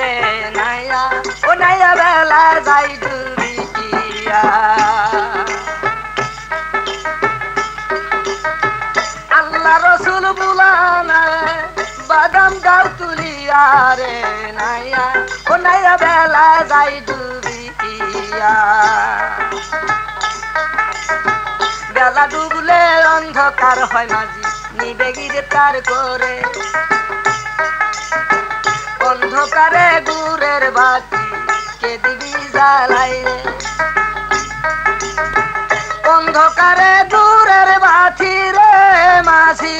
রে নাইয়া, ও নাইয়া বেলা যাই ডুবিয়া আল্লাহ রসুল বুলানা, বাদাম গাও তুলিয়া রে নাইয়া, ও নাইয়া বেলা যাই ডুবিয়া বেলা ডুবলে অন্ধকার হয় মাঝি, নিবে গিরে তার করে অন্ধকারে দূরের বাতি কে দিবি জ্বালাই রে? অন্ধকারে দূরের বাতি রে মাসি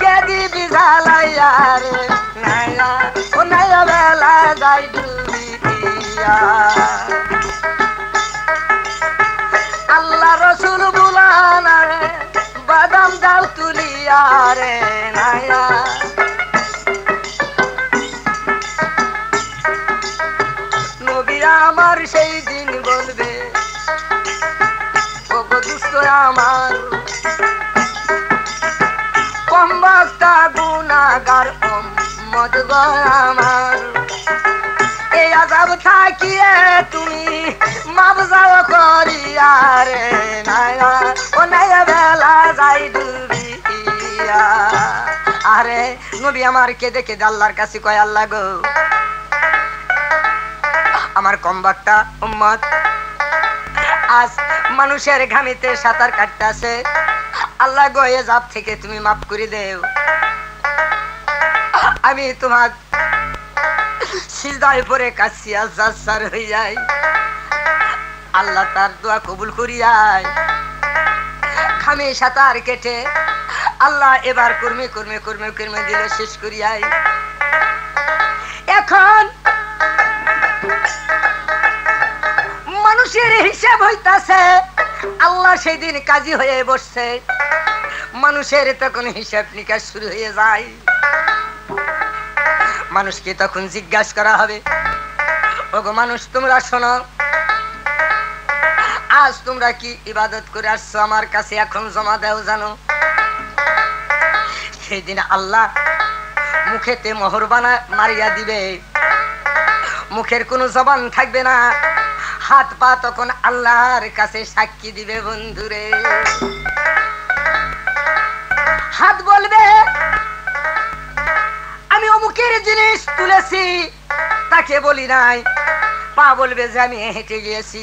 কে দিবি জ্বালাইয়া রে? নাইয়া ও নাইয়া বেলা যাই ডুবিয়া। তুমি বেলা যাই আরে নবী আমার কেঁদে কেঁদে আল্লাহর কাছে কয়, আল্লাহ গো, আমার উম্মত, আজ মানুষের ঘামিতে সাঁতার কাটতেছে। আল্লাহ গয়ে জাপ থেকে তুমি মাফ করে দেও। আমি তোমার সিজদায় পরে আজার হয়ে যায় আল্লাহ তার দোয়া কবুল করিয়ায় খামে সাঁতার কেটে আল্লাহ এবার কর্মে কর্মে কর্মে কর্মে দিলে শেষ করিয়াই। এখন মানুষের হিসাব হইতাছে, আল্লাহ সেই দিন কাজী হয়ে বসছে। মানুষের তখন হিসাব নিকাশ শুরু হয়ে যায়। মানুষকে তখন জিজ্ঞাসা করা হবে, ওগো মানুষ, তোমরা শোনো, আজ তোমরা কি ইবাদত করে আসছো আমার কাছে? এখন জমা দেও, জানো। সেই দিন আল্লাহ মুখেতে মোহর বানা, মারিয়া দিবে। মুখের কোনো জবান থাকবে না। হাত পা তখন আল্লাহর কাছে সাক্ষী দিবে, বন্ধুরে। হাত বলবে অমুকের জিনিস তুলেছি, তাকে বলি নাই। পা বলবে যে, আমি হেঁটে গিয়েছি।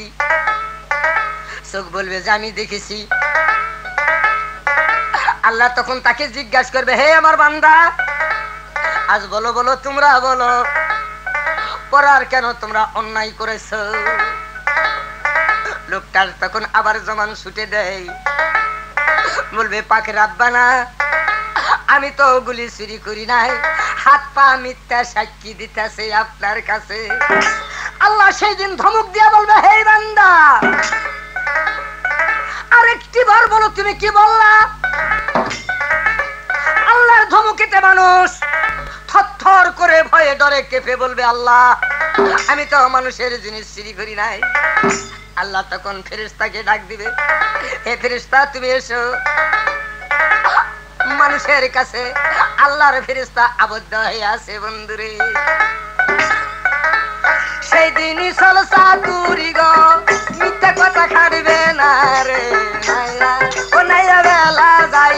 চোখ বলবে যে, আমি দেখেছি। আল্লাহ তখন তাকে জিজ্ঞাসা করবে, হে আমার বান্দা, আজ বলো বলো, তোমরা বলো পড়ার কেন তোমরা অন্যায় করেছ? লোকটার তখন আবার জমান ছুটে দেয়। বলবে, পাকে রাব্বানা আমি তো গুলি চুরি করি নাই। হাত পা মিথ্যা সাক্ষী দিতেছে আপনার কাছে। আল্লাহ সেই দিন ধমক দিয়া বলবে, হে বান্দা, আরেকটি বার বলো, তুমি কি বললা? আল্লাহর ধমকেতে মানুষ থরথর করে ভয়ে ডরে কেঁপে বলবে, আল্লাহ, আমি তো মানুষের জিনিস চুরি করি নাই। আল্লাহ তখন ফেরেস্তাকে ডাক দিবে, হে ফেরেস্তা তুমি এসো। মানুষের কাছে আল্লাহর ফেরিস্তা আবদ্ধ হয়ে আছে বন্ধুরে। সেই দিনই সলসা তুরি গো, মিথ্যা কথা খাড়বে না রে ও নাইয়া বেলা যাই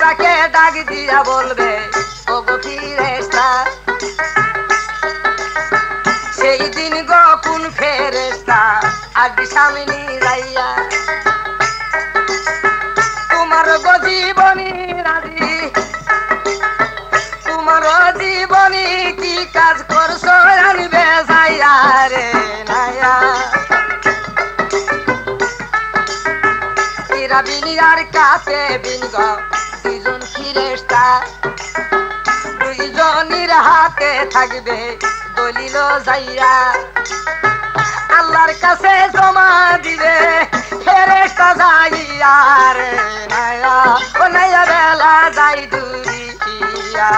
ফিরেস্তাকে ডাক দিয়া বলবে, ও গো ফিরেস্তা সেই দিন গোপুন ফেরেস্তা আজ সামনি রাইয়া তোমার গো জীবনী রাজি তোমার জীবনী কি কাজ করছ আনবে যাইয়া রে নাইয়া বিনিয়ার কাছে বিনগ ফিরেস্তা দুইজনের হাতে থাকবে দলিল যাইয়া। আল্লাহর কাছে জমা দিবে ফেরেস্তা যাইয়া রে নাইয়া বেলা যাই দুরিয়া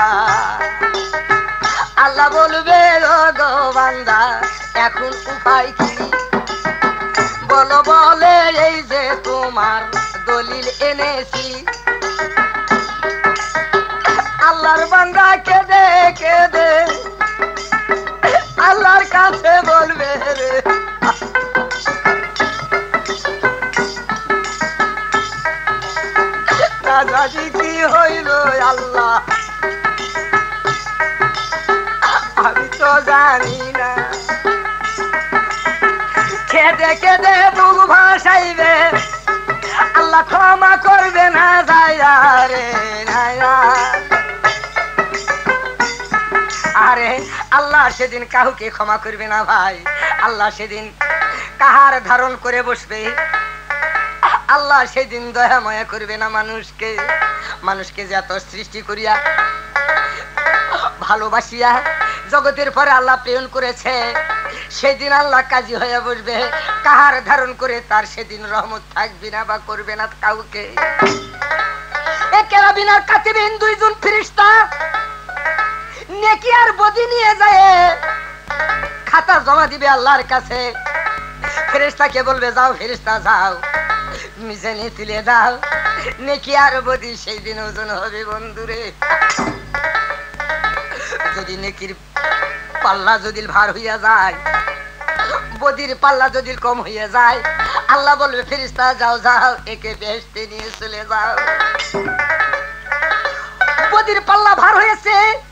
আল্লাহ বলবে গো বান্দা, এখন উপায় কি? বলো, বলে এই যে তোমার দলিল এনেছি। আল্লাহর বান্দা কেঁদে কেঁদে। আল্লাহর কাছে বলবে রে। দাদাজি কি হইল আল্লাহ। আমি তো জানি না। খেদে খেদে বুক ভাসাইবে। আল্লাহ ক্ষমা করবে না, যাইয়া রে নাইয়া আল্লাহ সেদিন কাউকে ক্ষমা করবে না ভাই। আল্লাহ সেদিন কাহার ধারণ করে বসবে। আল্লাহ সেদিন দয়া ময়া করবে না মানুষকে। মানুষকে যে এত সৃষ্টি করিয়া, ভালোবাসিয়া জগতের পরে আল্লাহ প্রেরণ করেছে, সেদিন আল্লাহ কাজী হয়ে বসবে। কাহার ধারণ করে তার সেদিন রহমত থাকবে না বা করবে না কাউকে। একেরা বিনার কাতিবিন, দুইজন ফিরিস্তা নেকি বদি নিয়ে যায়। খাতা জমা দিবে আল্লাহর কাছে। ফেরেস্তাকে বলবে, যাও ফেরেস্তা যাও। তুলে দাও। বদি সেই দিন ওজন হবে বন্ধুরে। যদি নেকির পাল্লা যদি ভার হইয়া যায়, বদির পাল্লা যদি কম হইয়া যায়, আল্লাহ বলবে ফেরিস্তা যাও যাও, একে বেহেস্তে নিয়ে চলে যাও। বদির পাল্লা ভার হয়েছে।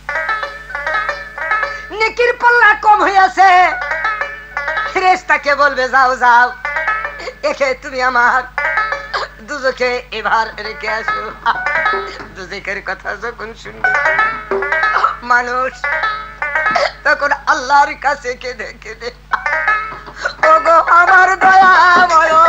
নেকির পাল্লা কম হইয়াছে। ফেরেস্তাকে বলবে, যাও যাও, একে তুমি আমার দুজকে এবার রেখে আসো। দুজকের কথা যখন শুনবে, মানুষ তখন আল্লাহর কাছে কেঁদে কেঁদে, ওগো, আমার দয়াময় মাফ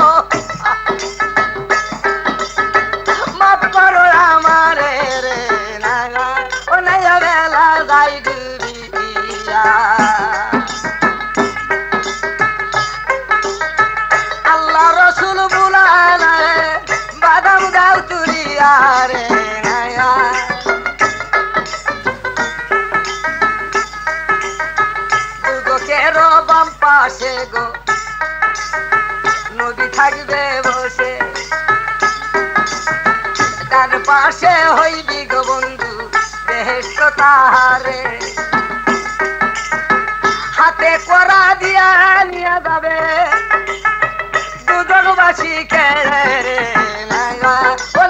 পাশে হইবি গো বন্ধু তাহারে। হাতে করা দিয়া নিয়ে যাবে, দুজনবাসী খেলে রে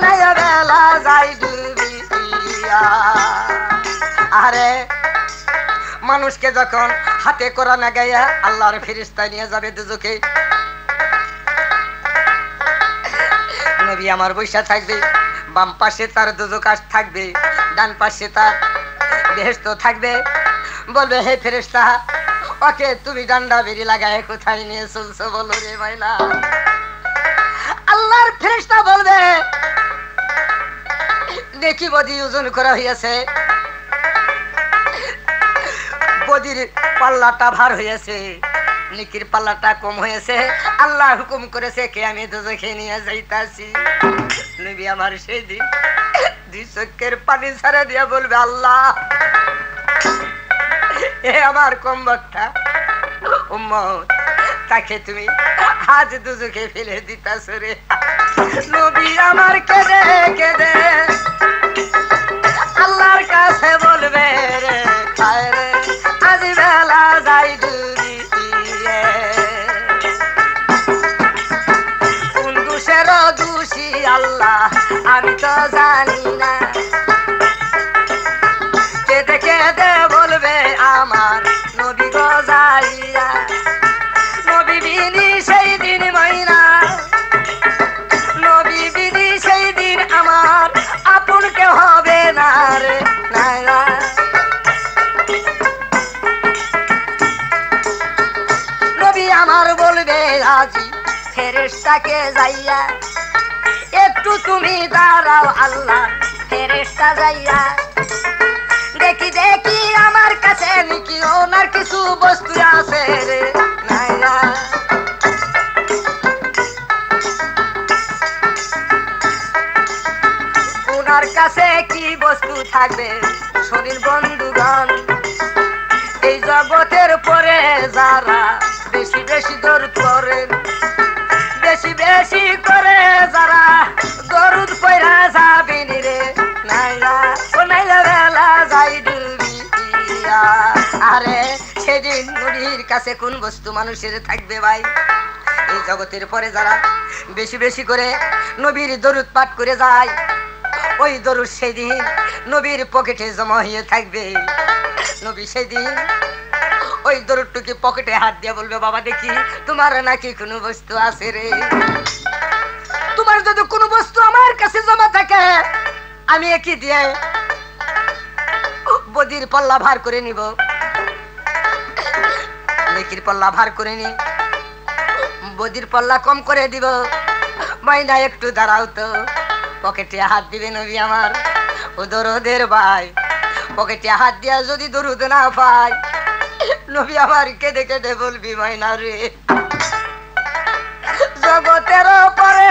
নাইয়া বেলা যাই আরে, মানুষকে যখন হাতে করা না গাইয়া আল্লাহর ফিরিস্তা নিয়ে যাবে দুজকে নবী আমার বৈশা থাকবে। বাম পাশে তার থাকবে, ডান পাশে তার থাকবে। বলবে, হে ফেরেস্তা ওকে তুমি ডান্ডা বেরি লাগায় কোথায় নিয়ে চলছো বলো রে মাইলা আল্লাহর ফেরেস্তা বলবে, দেখি বদি ওজন করা হইয়াছে। বদির পাল্লাটা ভার হয়েছে নিকির পাল্লাটা কম হয়েছে। আল্লাহ হুকুম করেছে কে আমি দুজকে নিয়ে যাইতাছি। নবী আমার সেই দিন দুই চোখের পানি ছাড়া দিয়া বলবে, আল্লাহ, এ আমার কম বক্তা। তাকে তুমি আজ দুজকে ফেলে দিতাছ রে। নবী আমার কেঁদে কেঁদে আল্লাহর কাছে বলবে রে। রাজি যাইয়া। একটু তুমি দাঁড়াও আল্লাহ ফেরেস্তা যাইয়া। দেখি দেখি আমার কাছে নাকি ওনার কিছু বস্তু আছে রে ওনার কাছে কি বস্তু থাকবে শরীর বন্ধুগণ। এই জগতের পরে যারা বেশি বেশি দরুদ করেন বেশি বেশি করে যারা দরুদ কইরা যাবেন রে। নাইলা ও নাইলা বেলা যাই আরে সেদিন নদীর কাছে কোন বস্তু মানুষের থাকবে ভাই? এই জগতের পরে যারা বেশি বেশি করে নবীর দরুদ পাঠ করে যায় ওই দরুদ সেদিন নবীর পকেটে জমা হয়ে থাকবে। নবী সেদিন ওই দরুদটুকি পকেটে হাত দিয়ে বলবে, বাবা, দেখি তোমার নাকি কোনো বস্তু আছে রে। তোমার যদি কোনো বস্তু আমার কাছে জমা থাকে, আমি একই দিয়ে বদির পল্লা ভার করে নিব। নেকির পল্লা ভার করে নি। বদির পল্লা কম করে দিব। মাইনা একটু দাঁড়াও তো। পকেটে হাত দিবে নবী আমার, ও দরদের ভাই। পকেটে হাত দিয়া যদি দরুদ না পাই নবী আমার কেঁদে কেঁদে বলবি, মাইনা রে। জগতের পরে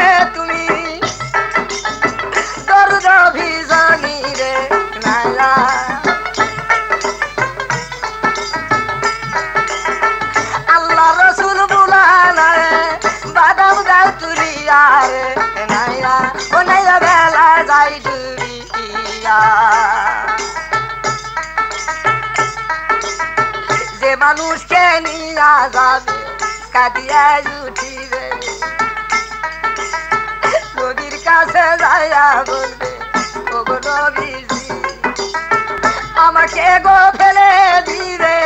কাঁদিয়া উঠিবে। নদীর কাছে যাইয়া বলবে ওগো আমাকে গো ফেলে দিবে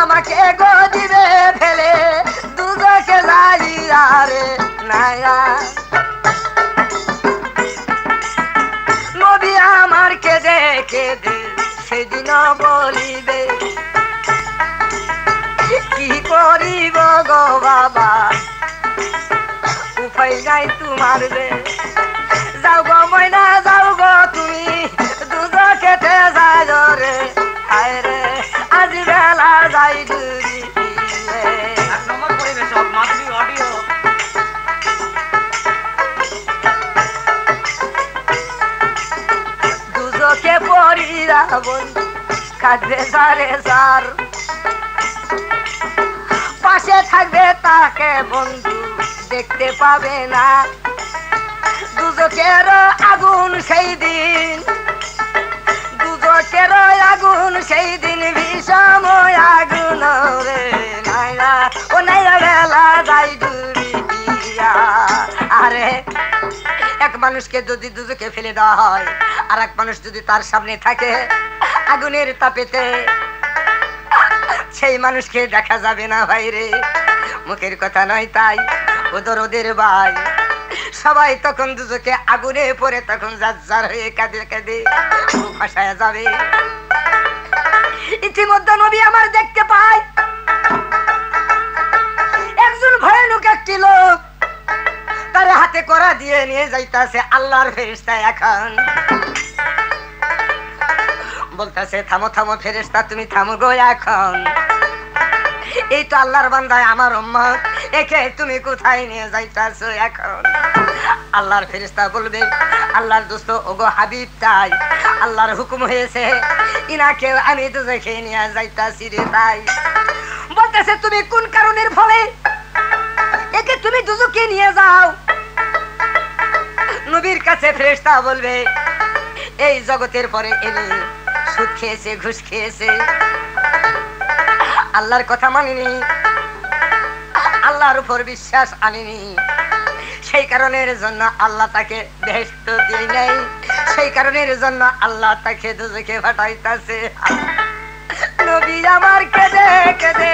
আমাকে গো বাবা। উপায় নাই তোমার রে যাও গো ময়না যাও গো তুমি। দুধ খেতে যাই রে। হায় রে আজ বেলা যাই অডিও দুজকে পড়িরা বন্ধু কাঁদবে সারে সার। তাকে বন্ধু, দেখতে পাবে না। দুজকের আগুন সেই দিন। দুজকের আগুন সেই দিন ভীষণ আগুন রে ও নাইরা বেলা যাই ডুবিয়া আরে, এক মানুষকে যদি দুজকে ফেলে দেওয়া হয় আর এক মানুষ যদি তার সামনে থাকে আগুনের তাপেতে, সেই মানুষকে দেখা যাবে না ভাই রে। মুখের কথা নয় তাই ওদের ভাই। সবাই তখন দুজকে আগুনে পড়ে, তখন যার হয়ে কাঁদে কাঁদে ভাসায় যাবে। ইতিমধ্যে নবী আমার দেখতে পাই একজন ভয়ানক একটি লোক, তার হাতে করা দিয়ে নিয়ে যাইতাছে আল্লাহর ফেরিস্তা এখন। বলতেছে, থামো থামো ফেরেস্তা তুমি থামো গো এখন। এই তো আল্লাহর বান্দায় আমার উম্মত। একে তুমি কোথায় নিয়ে যাইতাছো এখন? আল্লাহর ফেরিস্তা বলবে, আল্লাহর দোস্ত, ওগো হাবিব তাই। আল্লাহর হুকুম হয়েছে ইনাকে আমি তো দেখে নিয়ে যাইতাছি রে তাই বলতেছে, তুমি কোন কারণের ফলে একে তুমি দুজকে নিয়ে যাও? নবীর কাছে ফেরেশতা বলবে, এই জগতের পরে এনে সুদ খেয়েছে, ঘুষ খেয়েছে। আল্লাহর কথা মানিনি। আল্লাহর উপর বিশ্বাস আনিনি। সেই কারণের জন্য আল্লাহ তাকে বেহেস্ত দিয়ে নাই। সেই কারণের জন্য আল্লাহ তাকে দুজকে ফাটাইতাছে নবী আমার কেঁদে কেঁদে।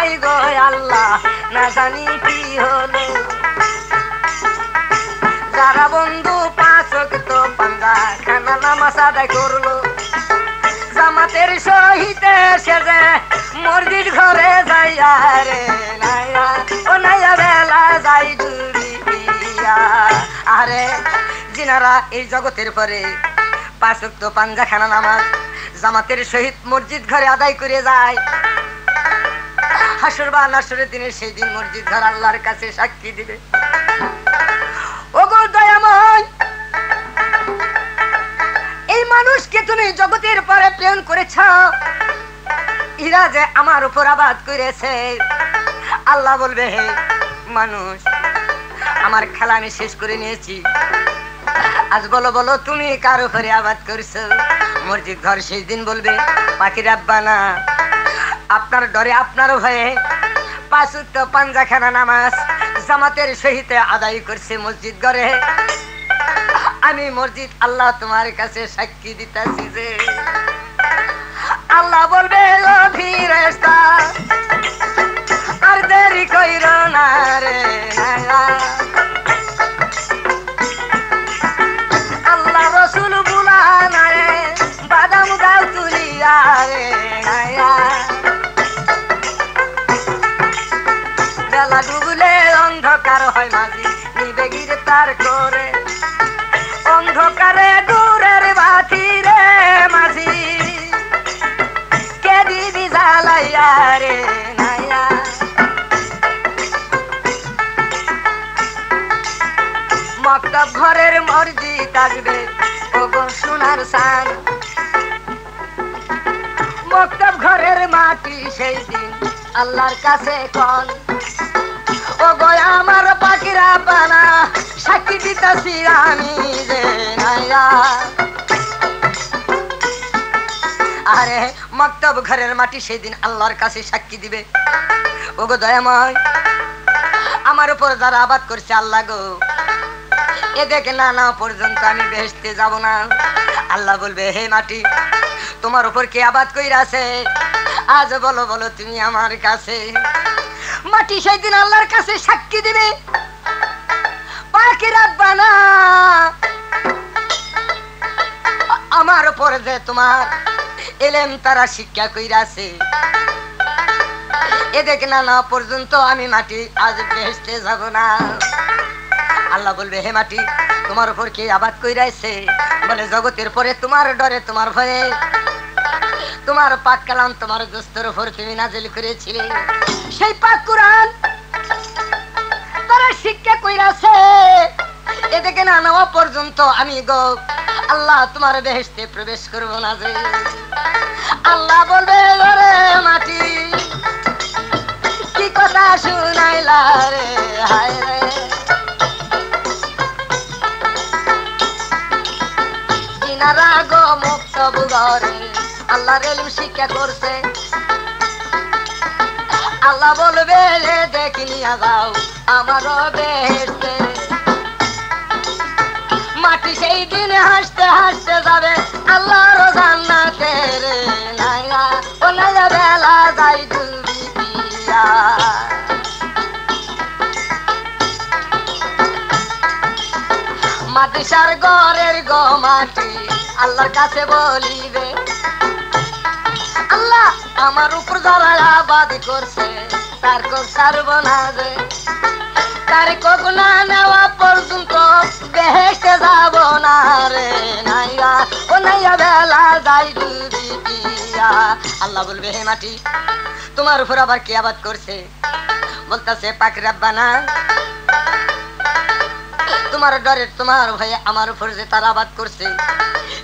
হাই গো আল্লাহ, না জানি কি হলো। যারা বন্ধু পাঁচ তো পান্দা খানা নামাজ আদায় করল। জামাতের সহিতে সেজে মসজিদ ঘরে যাইয়া রে ও নাইয়া বেলা যাই জুড়িয়া আরে, জিনারা এই জগতের পরে পাঁচক তো পাঞ্জা খানা নামাজ, জামাতের সহিত মসজিদ ঘরে আদায় করে যায়। হাসর বা নাসরের দিনে সেই দিন মসজিদ ঘর আল্লাহর কাছে সাক্ষী দিবে। এই মানুষকে তুমি জগতের পরে প্রেরণ করেছ। ইরা যে আমার উপর আবাদ করেছে। আল্লাহ বলবে, হে মানুষ, আমার খেলা আমি শেষ করে নিয়েছি। আজ বলো বলো, তুমি কার উপরে আবাদ করছ? মসজিদ ঘর সেই দিন বলবে, পাখির আব্বা না। আপনার ডরে আপনারও ভয়ে পাঁচ উত্ত পাঞ্জাখানা নামাজ জামাতের সহিতে আদায় করছে মসজিদ ঘরে আমি মসজিদ আল্লাহ তোমার কাছে সাক্ষী দিতেছি যে আল্লাহ বলবে আর দেরি কইর না রে আল্লাহর কাছে কন। ও গয়া আমার পাখিরা পানা সাক্ষী দিতেছি আমি যে আরে, মক্তব ঘরের মাটি সেদিন আল্লাহর কাছে সাক্ষী দিবে। ও গো দয়াময়, আমার উপর যারা আবাদ করছে আল্লাহ গো এ দেখে না না পর্যন্ত আমি বেহেস্তে যাব না। আল্লাহ বলবে, হে মাটি, তোমার উপর কে আবাদ কইরাছে? আজ বলো বলো তুমি আমার কাছে। মাটি সেই দিন আল্লাহর কাছে সাক্ষী দিবে। আমার উপর যে তোমার এলেম, তারা শিক্ষা কইরাছে। দেখে না না পর্যন্ত আমি মাটি আজ বেহেস্তে যাব না। আল্লাহ বলবে, হে মাটি, তোমার উপর কে আবাদ কইরাছে বলে, জগতের পরে তোমার ডরে তোমার ভয়ে তোমার পাক কালাম তোমার দোস্তর উপর তুমি নাজিল করেছিলে। সেই পাক কোরআন তারা শিক্ষা কইরাছে। এদিকে না নেওয়া পর্যন্ত আমি গো আল্লাহ তোমার বেহেস্তে প্রবেশ করব না যে। আল্লাহ বলবে রে মাটি, কি কথা শুনাইলা রে, হায় রে? কিনারা গো মুক্ত বুগরে আল্লাহ রেলু শিক্ষা করছে। আল্লাহ বলবে রে দেখিনি যাও আমারও বেহেস্তে মাটি সেই দিন হাসতে হাসতে যাবে আল্লাহর জান্নাতে রে দিয়া। মাটিসার ঘরের গো মাটি, আল্লাহর কাছে বলিবে আল্লাহ আমার উপর যারা আবাদ করছে, তার কোক সারব না যে। তার কোক না নেওয়া পর্যন্ত বেহেস্তে যাব না রে, নাইয়া, ও নাইয়া বেলা যাই আল্লাহ বলবে, হে মাটি, তোমার উপর আবার কে আবাদ করছে? বলতেছে, পাক রাব্বানা, তোমার ডরে, তোমার ভয়ে আমার উপর যে তারা আবাদ করছে,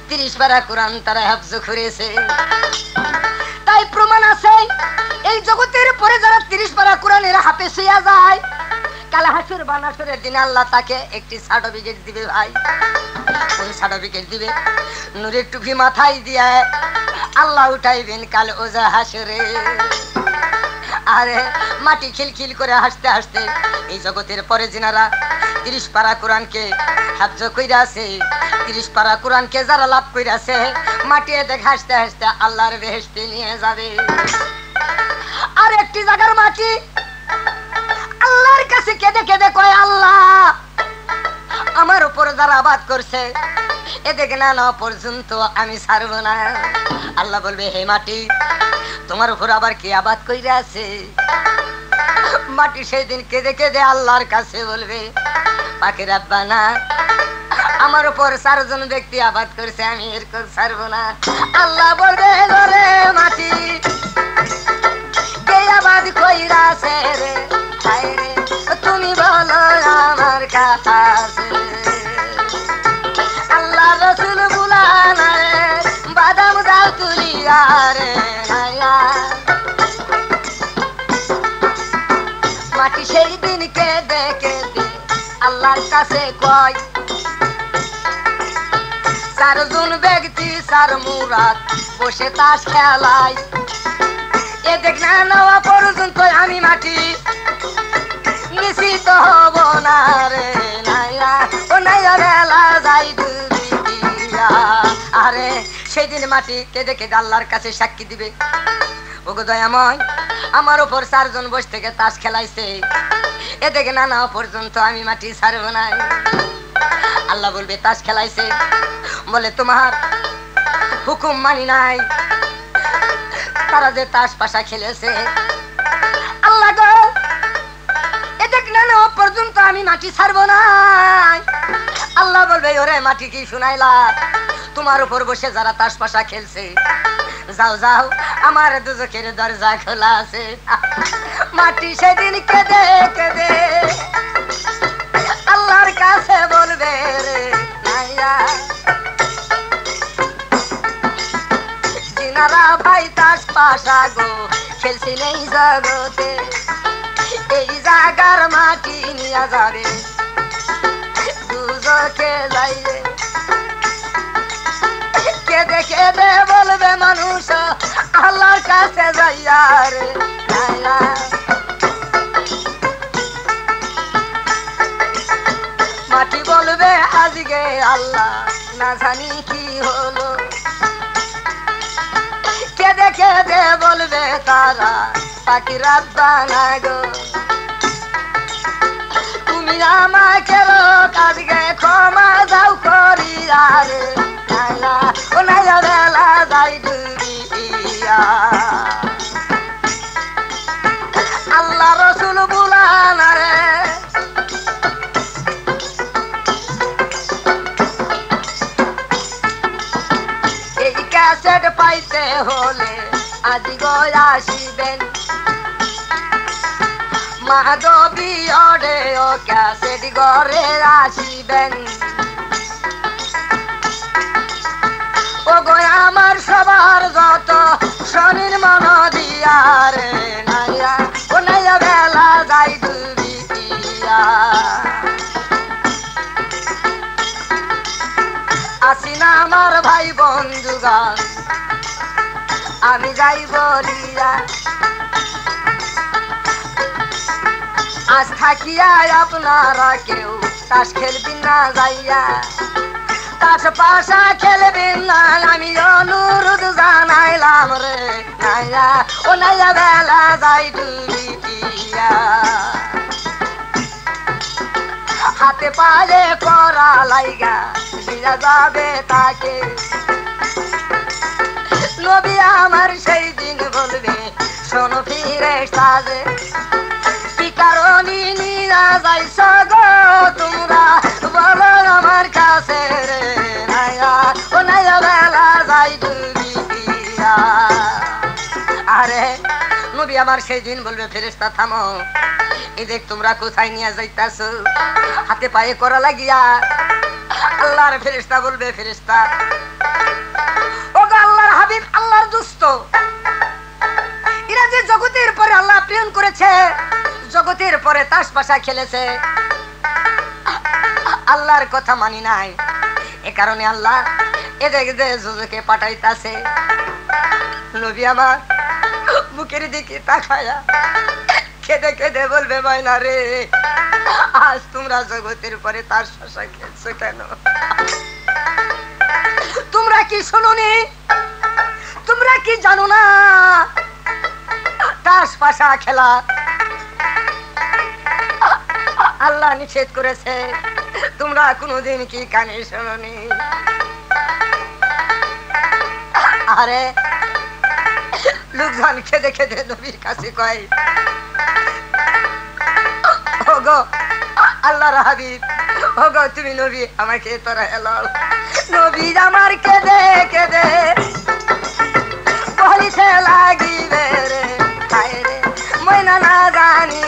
তিরিশ বারা কোরআন তারা হাফজ করেছে। তাই প্রমাণ আছে, এই জগতের পরে যারা তিরিশ পারা এরা হাতে শুয়া যায় কালা হাসুর বানাসুরের দিন আল্লাহ তাকে একটি সার্টিফিকেট দিবে ভাই। কোন সার্টিফিকেট দিবে? নুরের টুপি মাথায় দিয়ে আল্লাহ উঠাইবেন কাল ওজা হাসরে। আরে, মাটি খিলখিল করে হাসতে হাসতে এই জগতের পরে যিনারা তিরিশ পারা কোরআনকে হাফজ কইরা আছে তিরিশ পারা কোরআনকে যারা লাভ কইরা আছে মাটি দেখ হাসতে হাসতে আল্লাহর বেহেস্তে নিয়ে যাবে। আর একটি জায়গার মাটি, আল্লাহর কাছে কেঁদে কেঁদে কয়, আল্লাহ, আমার উপর যারা আবাদ করছে এদিকে না না পর্যন্ত আমি ছাড়ব না। আল্লাহ বলবে, হে মাটি, তোমার উপর আবার কি আবাদ কইরা আছে? মাটি সেই দিন কেঁদে কেঁদে আল্লাহর কাছে বলবে পাখির আব্বা না আমার উপর চারজন ব্যক্তি আবাদ করছে, আমি এরকম ছাড়বো না। আল্লাহ বলবে মাটি, কে আবাদ কইরা আছে রে? তুমি বলো আমার কাছে মাটি সেই দিন কেঁদে কেঁদে আল্লাহর কাছে কয় চারজন ব্যক্তি, চার মুরাত বসে তাস খেলায়। এ দেখ না নেওয়া পর্যন্ত আমি মাটি, নিশ্চিত হব না রে নাইয়া ও নাইয়া বেলা যাই আরে সেই দিন মাটি কেঁদে কেঁদে আল্লাহর কাছে সাক্ষী দিবে। ওগো দয়াময়, আমার ওপর চারজন বসে থেকে তাস খেলাইছে। এ দেখে না না পর্যন্ত আমি মাটি ছাড়ব না আল্লাহ বলবে, তাস খেলাইছে। বলে, তোমার হুকুম মানি নাই। তারা যে তাস পাশা খেলেছে। আল্লাহ গো, এ দেখ না পর্যন্ত আমি মাটি ছাড়বো না আল্লাহ বলবে, ওরে মাটি কি শুনাইলা? তোমার উপর বসে যারা তাস পাশা খেলছে। যাও যাও, আমার দুজকের দরজা খোলা আছে। মাটি সেদিন কেঁদে কেঁদে। আল্লাহর কাছে বলবে রে ভাই তাস পাশা গো খেলছিল এই জগতে। এই জাগার মাটি নিয়ে যাবে। দুজকে যাইবে কেঁদে কেঁদে বলবে মানুষ, আল্লাহর কাছে যাইয়া রে মাটি বলবে, আজকে আল্লাহ না জানি কি হলো। কেঁদে কেঁদে বলবে তারা পাখি রাব্বা না গো। তুমি আমাকে লোক আজকে ক্ষমা মাধবী অডে ও ক্যাসেট ঘরে আসিবেন। ও গো আমার সবার যত শনির মন দিয়া রে নাইয়া, ও নাইয়া বেলা যাই ডুবিয়া আসি না আমার ভাই বন্ধুগান আমি যাই বলিয়া আজ থাকিয়া আপনারা কেউ তাস খেলবেন না যাইয়া। তাস পাশা খেলবেন না, আমি অনুরোধ জানাইলাম রে নাইয়া। ও নাইয়া বেলা যাই ডুবিয়া হাতে পালে করা লাইগা, দিয়া যাবে তাকে। নবী আমার সেই দিন বলবে, শোনো ফিরে সাজে। যাইছ তোমরা আমার কাছে রে যাই ডুবিয়া আরে আমার সেই দিন বলবে ফেরেস্তা থামো। এই দেখ তোমরা কোথায় নিয়ে যাইতাছ? হাতে পায়ে করা লাগিয়া। আল্লাহর ফেরেস্তা বলবে ফেরেস্তা ও আল্লাহর হাবিব, আল্লাহর দুস্ত। এরা যে জগতের পরে আল্লাহ প্রেরণ করেছে জগতের পরে তাস পাশা খেলেছে। আল্লাহর কথা মানি নাই। এ কারণে আল্লাহ এদের যে যুজকে পাঠাইতাছে, নবী আমার, মুখের দিকে তাকায়া খেদে খেদে বলবে ময়না রে, আজ তোমরা জগতের পরে তার শশা খেলছো কেন? তোমরা কি শোনোনি? তোমরা কি জানো না? তাস পাশা খেলা আল্লাহ নিষেধ করেছে। তোমরা কোনোদিন কি কানে শোনি আরে, লোকজন খেদে খেদে নবীর কাছে কয়, ওগো, আল্লাহর হাবিব, ওগো, তুমি নবী আমাকে তোরা এলো নবী আমার কেদে কেদে বলিছে, লাগিবে রে, ময়না না জানি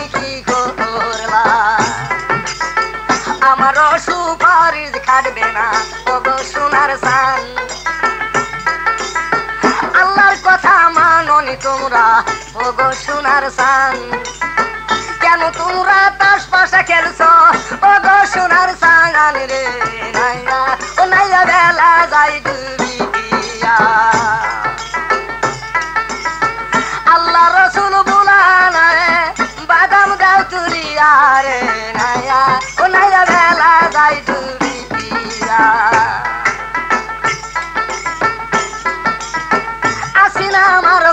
আমারও সুপারিশ খাটবে না, ওগো সোনার সান। আল্লাহর কথা মাননি তোমরা, ওগো সোনার সান। কেন তোমরা তাস পাশা খেলছো, ওগো সোনার সান রে, নাইয়া, ও নাইয়া বেলা যাই ডুবিয়া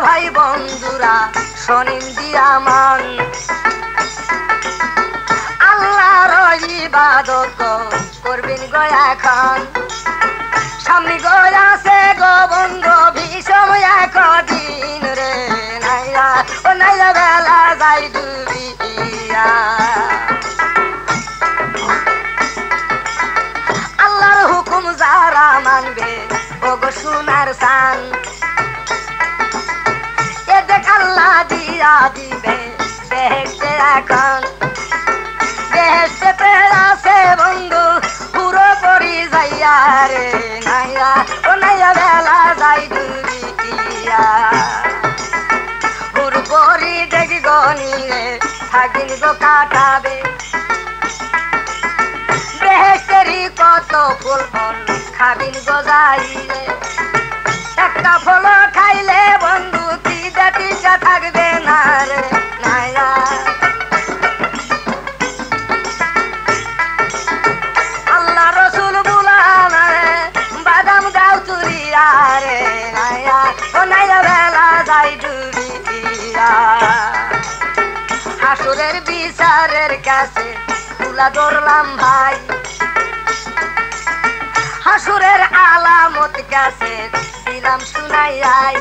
ভাই বন্ধুরা, শনিন দিয়া মান আল্লাহর ইবাদত করবেন গয়া খান সামনে গয়াছে গো বন্ধু ভীষণ এক রে নাইয়া ও নাইয়া বেলা যাই ডুবিয়া আল্লাহর হুকুম যারা মানবে, ও গো সোনার সান কত ফুল খাবিন গজাইলে। একটা ফল দিলাম শুনাই আই